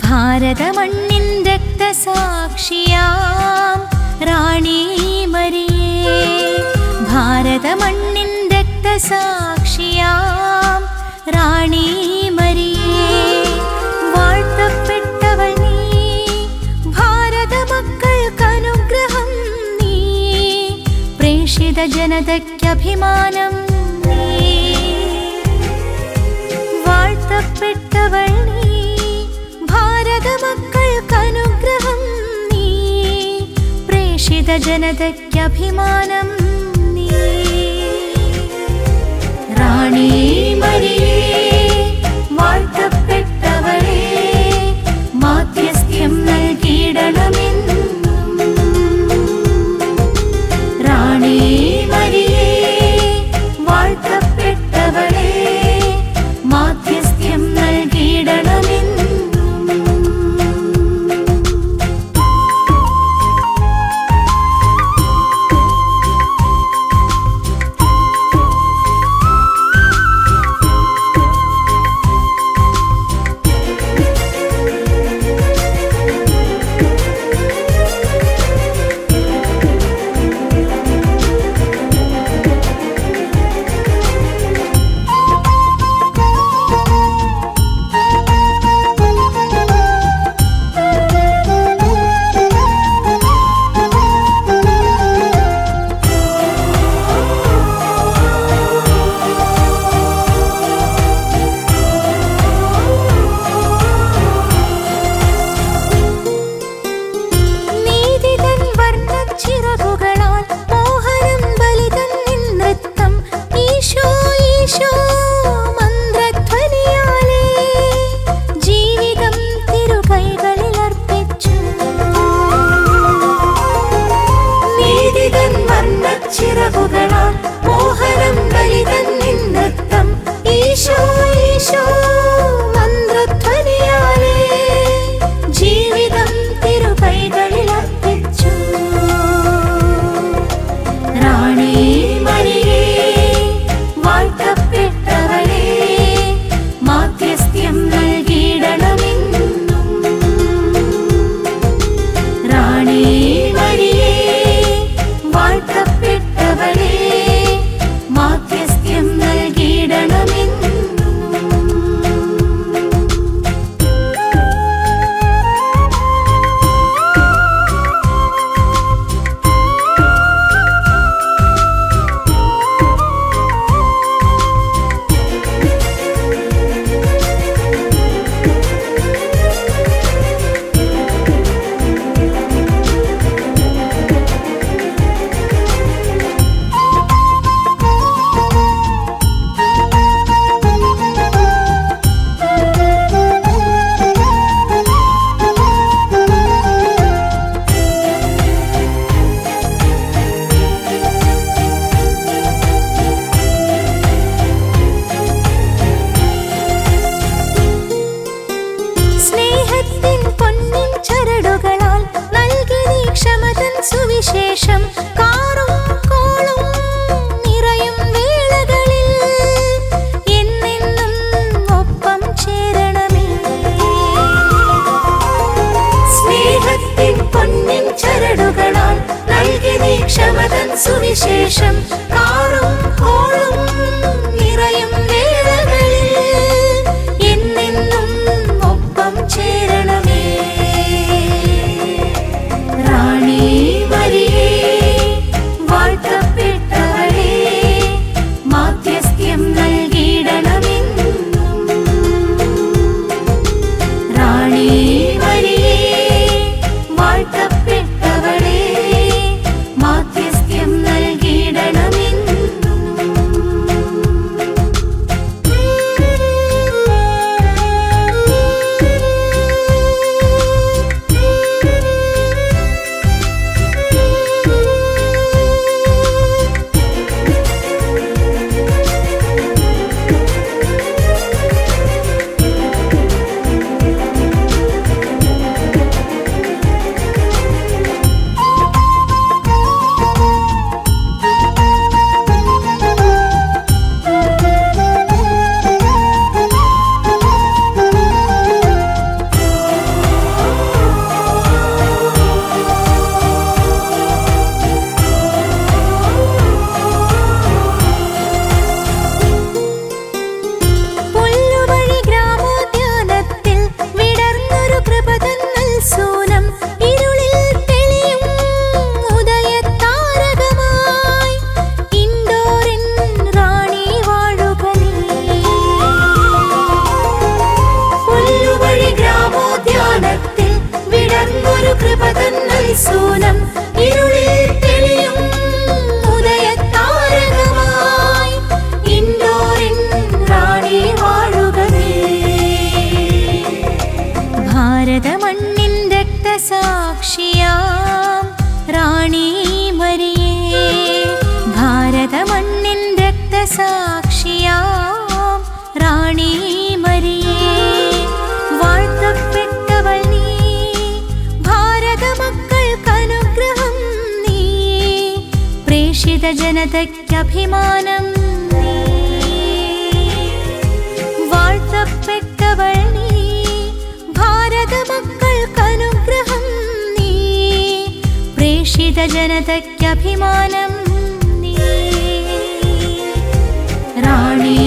भारतमण्णिन् दक्तसाक्ष्या राणीमरिये भारतमण्णिन् दक्तसाक्ष्या राणीमरिये मरिये वार्तपेट्टवणी भारतमक् अनुग्रहं प्रेषितजनदक्यभिमानं वार्तवण जनदक्यभिमानम् मरी। soberano. ശേഷം കാറും കോളും നിറയും വേളകളിൽ എന്നെന്നും ഒപ്പം ചേരണമേ. സ്നേഹത്തിൻ പൊന്നിൻ ചരടുകളാൽ നൽകി നീ ക്ഷമതൻ സുവിശേഷം भिमानम् वार्ताव्यक्तवर्णी भारतमक्नुब्रह प्रेषितजनतक्यभिमानम् राणी